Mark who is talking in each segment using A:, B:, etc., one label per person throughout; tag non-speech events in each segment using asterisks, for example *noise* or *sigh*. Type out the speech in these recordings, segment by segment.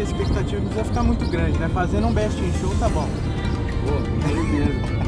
A: a expectativa não precisa ficar muito grande, né? Fazendo um best in show tá bom.
B: Pô, com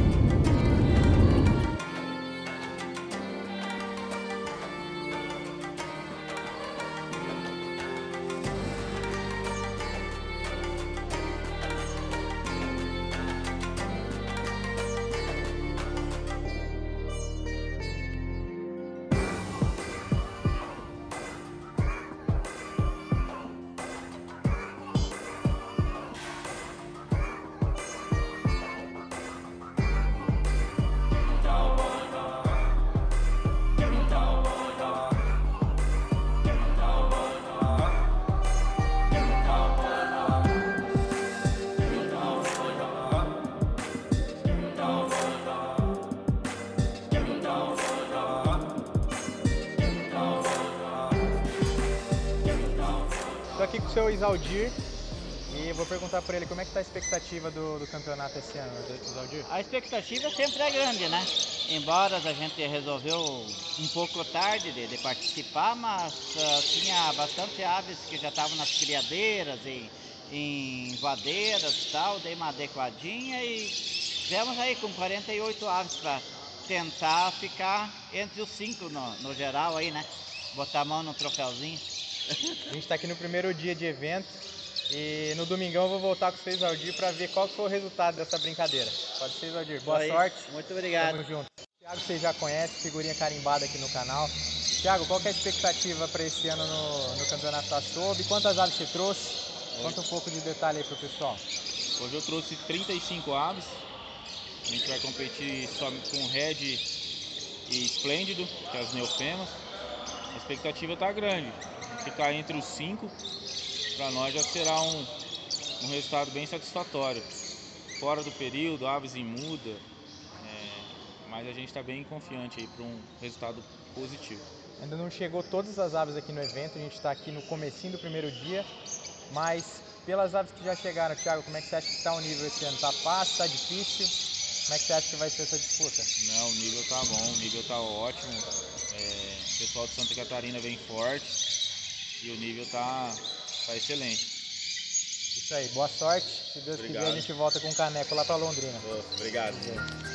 A: o seu Isaldir e vou perguntar para ele como é que tá a expectativa do, do campeonato esse ano, Isaldir.
C: A expectativa sempre é grande, né? Embora a gente resolveu um pouco tarde de, de participar, mas uh, tinha bastante aves que já estavam nas criadeiras, em, em vadeiras e tal, dei uma adequadinha e viemos aí com 48 aves para tentar ficar entre os cinco no, no geral aí, né? Botar a mão no troféuzinho.
A: A gente está aqui no primeiro dia de evento e no domingão eu vou voltar com o seu Isaldir para ver qual foi o resultado dessa brincadeira. Pode ser, Isaldir. Boa
C: Aí,
A: sorte.
C: Muito obrigado.
A: Tamo junto. Thiago, você já conhece, figurinha carimbada aqui no canal. Thiago, qual que é a expectativa para esse ano no, no Campeonato da Sob? Quantas aves você trouxe? Conta um pouco de detalhe aí pro pessoal.
D: Hoje eu trouxe 35 aves. A gente vai competir só com Red e Esplêndido, que é as neofemas. A expectativa está grande. Ficar entre os cinco, para nós já será um, um resultado bem satisfatório. Fora do período, aves em muda, é, mas a gente está bem confiante para um resultado positivo.
A: Ainda não chegou todas as aves aqui no evento, a gente está aqui no comecinho do primeiro dia, mas pelas aves que já chegaram, Thiago, como é que você acha que está o nível esse ano? Tá fácil, tá difícil? Como é que você acha que vai ser essa disputa?
D: Não, o nível tá bom, o nível tá ótimo. É, o pessoal de Santa Catarina vem forte e o nível tá, tá excelente.
A: Isso aí, boa sorte. Se Deus
D: Obrigado.
A: quiser, a gente volta com o caneco lá para Londrina.
D: Obrigado.
E: Bom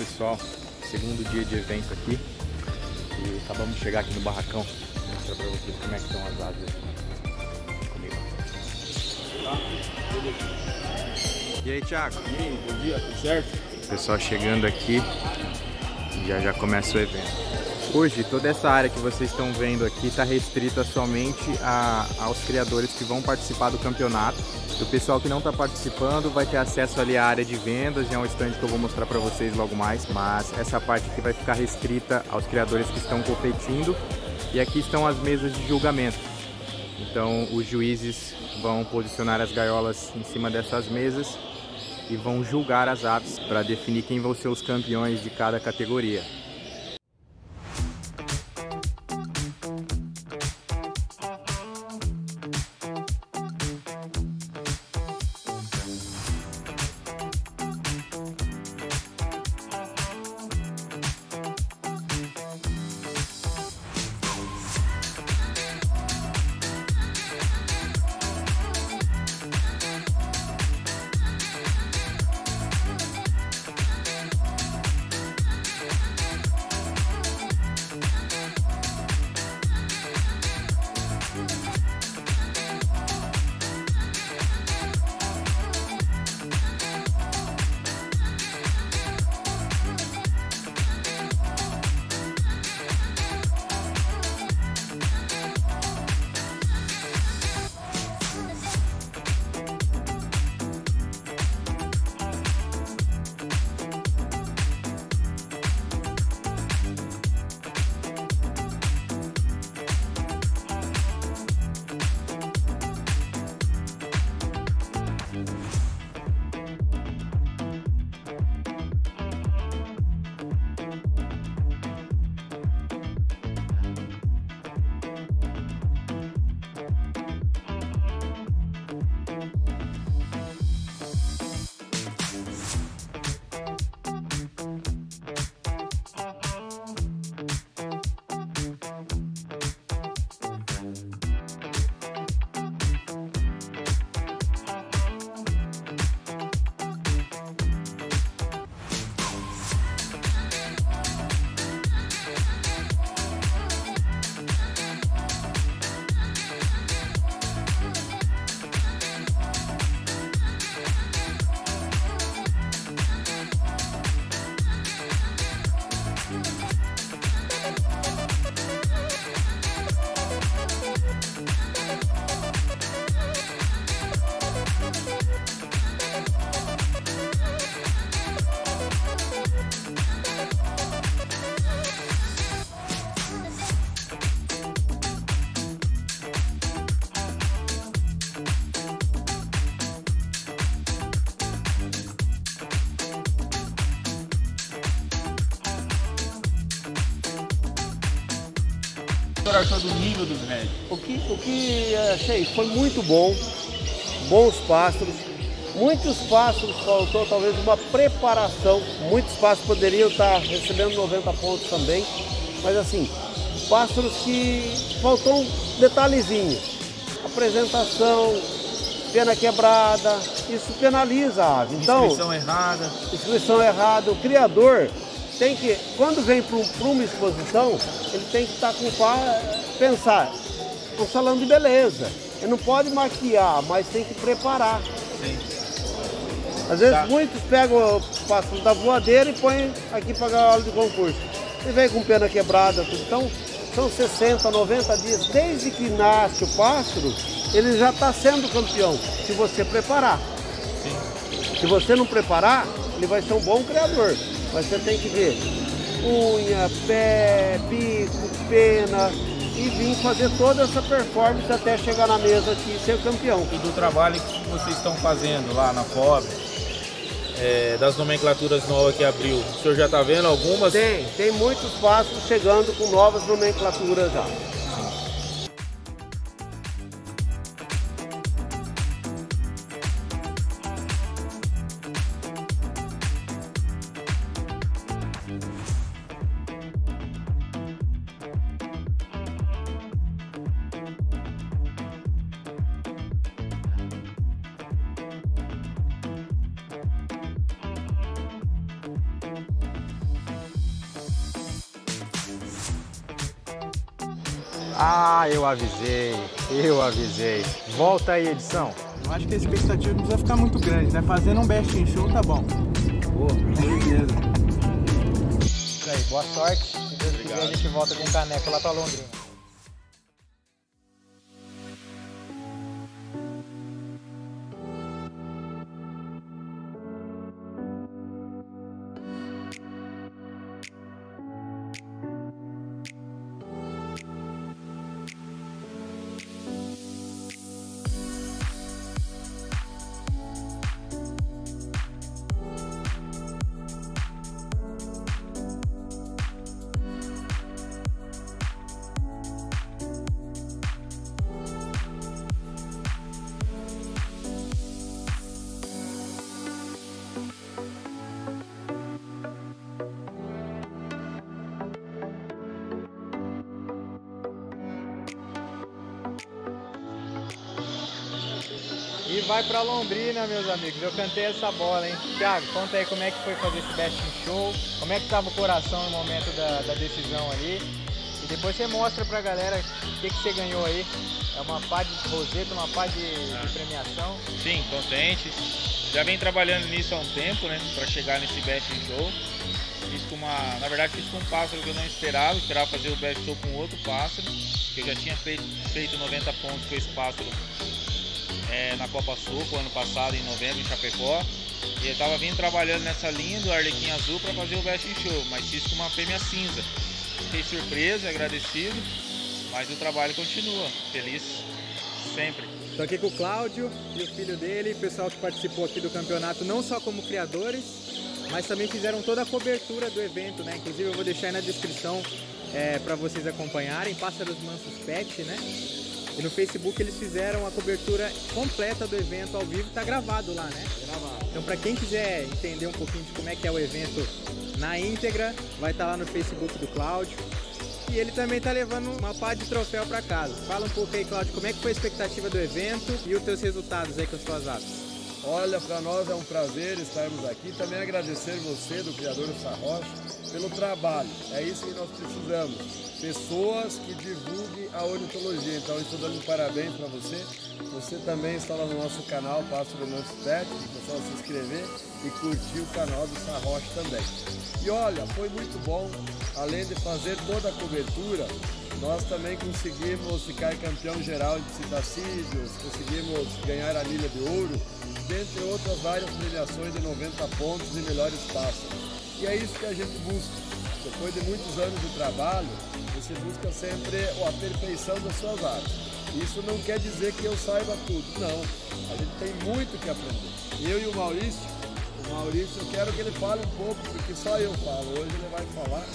E: pessoal, segundo dia de evento aqui e acabamos de chegar aqui no barracão. Vou mostrar pra vocês como é que estão as aves aqui. Comigo. E aí Thiago?
B: E aí, bom dia, tudo certo?
E: Pessoal chegando aqui já já começa o evento. Hoje toda essa área que vocês estão vendo aqui está restrita somente a- aos criadores que vão participar do campeonato. O pessoal que não está participando vai ter acesso ali à área de vendas e é um stand que eu vou mostrar para vocês logo mais. Mas essa parte aqui vai ficar restrita aos criadores que estão competindo. E aqui estão as mesas de julgamento. Então os juízes vão posicionar as gaiolas em cima dessas mesas e vão julgar as aves para definir quem vão ser os campeões de cada categoria.
D: Senhor achou do nível dos rédios?
F: O que, o que achei foi muito bom, bons pássaros, muitos pássaros faltou talvez uma preparação, muitos pássaros poderiam estar recebendo 90 pontos também, mas assim, pássaros que faltou um detalhezinho, apresentação, pena quebrada, isso penaliza a ave. Então,
D: Inscrição errada.
F: inscrição errada, o criador tem que, quando vem para uma exposição, ele tem que estar com pa- pensar, um salão de beleza. Ele não pode maquiar, mas tem que preparar. Às vezes
D: Tá.
F: muitos pegam o pássaro da voadeira e põem aqui para a aula de concurso. E vem com pena quebrada, tudo. Então, são 60, 90 dias. Desde que nasce o pássaro, ele já está sendo campeão, se você preparar. Se você não preparar, ele vai ser um bom criador. Mas você tem que ver unha, pé, bico, pena e vir fazer toda essa performance até chegar na mesa aqui e ser campeão.
D: E do trabalho que vocês estão fazendo lá na FOB, é, das nomenclaturas novas que abriu, o senhor já está vendo algumas?
F: Tem, tem muitos pássaros chegando com novas nomenclaturas já.
E: Ah, eu avisei, eu avisei. Volta aí, edição.
A: Eu acho que a expectativa não precisa ficar muito grande, né? Fazendo um best in show tá bom.
B: Pô, beleza.
A: Isso aí, boa sorte. Se Deus quiser, a gente volta com o caneco lá pra Londrina. E vai pra Londrina, meus amigos. Eu cantei essa bola, hein? Thiago, conta aí como é que foi fazer esse best in show. Como é que tava o coração no momento da, da decisão ali. E depois você mostra pra galera o que, que você ganhou aí. É uma pá de roseta, uma pá de, de premiação.
D: Sim, contente. Já vem trabalhando nisso há um tempo, né? Para chegar nesse best in show. Fiz com uma. Na verdade fiz com um pássaro que eu não esperava, esperava fazer o best show com outro pássaro, que eu já tinha feito, feito 90 pontos com esse pássaro é, na Copa Sul ano passado, em novembro, em Chapecó. E eu tava vindo trabalhando nessa linha do Arlequim Azul para fazer o best show, mas fiz com uma fêmea cinza. Fiquei surpreso, agradecido, mas o trabalho continua. Feliz sempre.
A: Estou aqui com o Cláudio e o filho dele, pessoal que participou aqui do campeonato, não só como criadores, mas também fizeram toda a cobertura do evento, né? Inclusive eu vou deixar aí na descrição para vocês acompanharem, Pássaros Mansos Pet, né? E no Facebook eles fizeram a cobertura completa do evento ao vivo, tá gravado lá, né? Gravado. Então para quem quiser entender um pouquinho de como é que é o evento na íntegra, vai estar lá no Facebook do Cláudio. E ele também tá levando uma pá de troféu para casa. Fala um pouco aí, Cláudio, como é que foi a expectativa do evento e os teus resultados aí com as tuas aves?
B: Olha, para nós é um prazer estarmos aqui. Também agradecer você, do Criador Sarrocha, pelo trabalho. É isso que nós precisamos. Pessoas que divulguem a ornitologia. Então, eu estou dando parabéns para você. Você também está lá no nosso canal, Pássaro Pet. É só se inscrever e curtir o canal do Sarrocha também. E olha, foi muito bom. Além de fazer toda a cobertura, nós também conseguimos ficar campeão geral de citacídeos, conseguimos ganhar a milha de ouro, dentre outras várias premiações de 90 pontos e melhores pássaros. E é isso que a gente busca. Depois de muitos anos de trabalho, você busca sempre a perfeição das suas aves. Isso não quer dizer que eu saiba tudo, não. A gente tem muito que aprender. Eu e o Maurício, o Maurício, eu quero que ele fale um pouco, porque só eu falo. Hoje ele vai falar.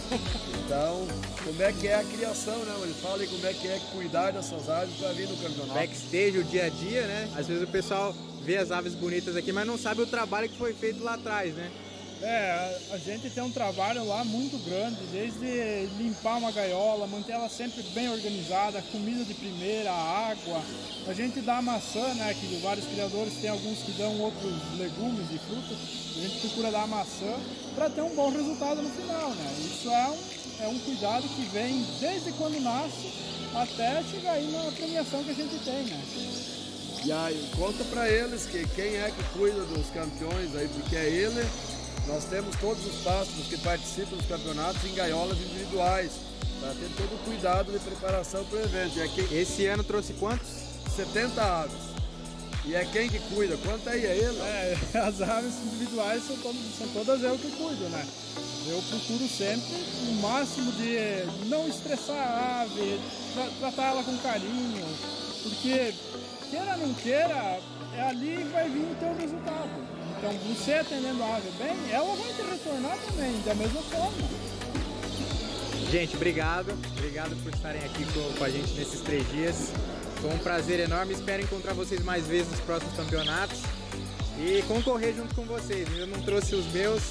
B: Então, como é que é a criação, né? Ele fala como é que é cuidar dessas aves para vir no campeonato.
A: Backstage, o dia a dia, né? Às vezes o pessoal vê as aves bonitas aqui, mas não sabe o trabalho que foi feito lá atrás, né?
G: É, a gente tem um trabalho lá muito grande, desde limpar uma gaiola, manter ela sempre bem organizada, comida de primeira, água. A gente dá maçã, né, que vários criadores têm alguns que dão outros legumes e frutas. A gente procura dar maçã para ter um bom resultado no final, né? Isso é um, é um cuidado que vem desde quando nasce até chegar aí na premiação que a gente tem, né?
B: E aí, conta para eles que quem é que cuida dos campeões aí, porque é ele nós temos todos os pássaros que participam dos campeonatos em gaiolas individuais, para ter todo o cuidado de preparação para o evento.
A: E quem... Esse ano trouxe quantos?
B: 70 aves. E é quem que cuida? Quanto aí é ele?
G: É, *laughs* as aves individuais são, todas, são todas eu que cuido, né? Eu procuro sempre o máximo de não estressar a ave, tra tratar ela com carinho, porque queira ou não queira, é ali que vai vir o teu resultado. Então, você atendendo a ave bem, ela vai te retornar também, da mesma forma.
A: Gente, obrigado. Obrigado por estarem aqui com, com a gente nesses três dias. Foi um prazer enorme. Espero encontrar vocês mais vezes nos próximos campeonatos e concorrer junto com vocês. Eu não trouxe os meus,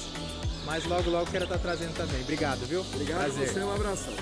A: mas logo logo quero estar trazendo também. Obrigado, viu?
B: Obrigado prazer. você, um abração.